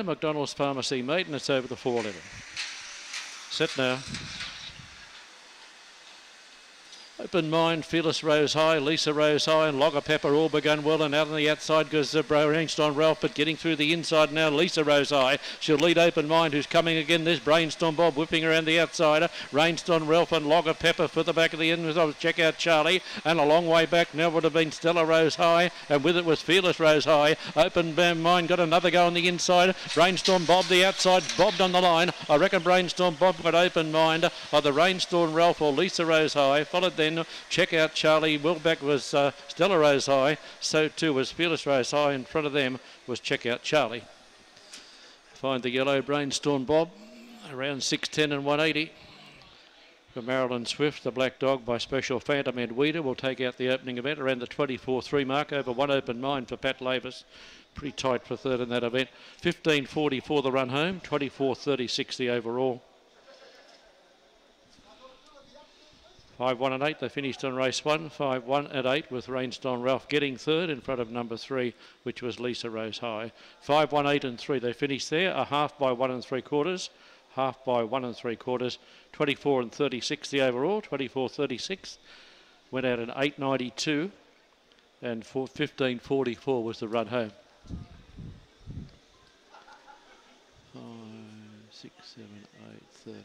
McDonald's Pharmacy mate, and it's over the 411. Set now. Open Mind, Fearless Rose High, Lisa Rose High, and Logger Pepper all begun well. And out on the outside goes the Brainstorm Ralph, but getting through the inside now, Lisa Rose High. She'll lead Open Mind, who's coming again. There's Brainstorm Bob whipping around the outsider. Rainstorm Ralph and Logger Pepper for the back of the end. Oh, check out Charlie. And a long way back now would have been Stella Rose High, and with it was Fearless Rose High. Open Mind got another go on the inside. Brainstorm Bob the outside, bobbed on the line. I reckon Brainstorm Bob got Open Mind. Either Rainstorm Ralph or Lisa Rose High. Followed then check out Charlie. Welbeck was uh, Stella Rose High. So too was Fearless Rose High. In front of them was check out Charlie. Find the yellow brainstorm Bob around 610 and 180. For Marilyn Swift, the black dog by Special Phantom and Weeder will take out the opening event around the 24-3 mark over one open mind for Pat Lavis. Pretty tight for third in that event. 15.40 for the run home, 24.36 the overall. Five, one, and eight. They finished on race one. Five, one, and eight with Rainstorm Ralph getting third in front of number three, which was Lisa Rose High. Five, one, eight, and three. They finished there. A half by one and three quarters. Half by one and three quarters. 24 and 36 the overall. 24 36. Went out in 892 and 1544 was the run home. Five, six, seven, eight, 13.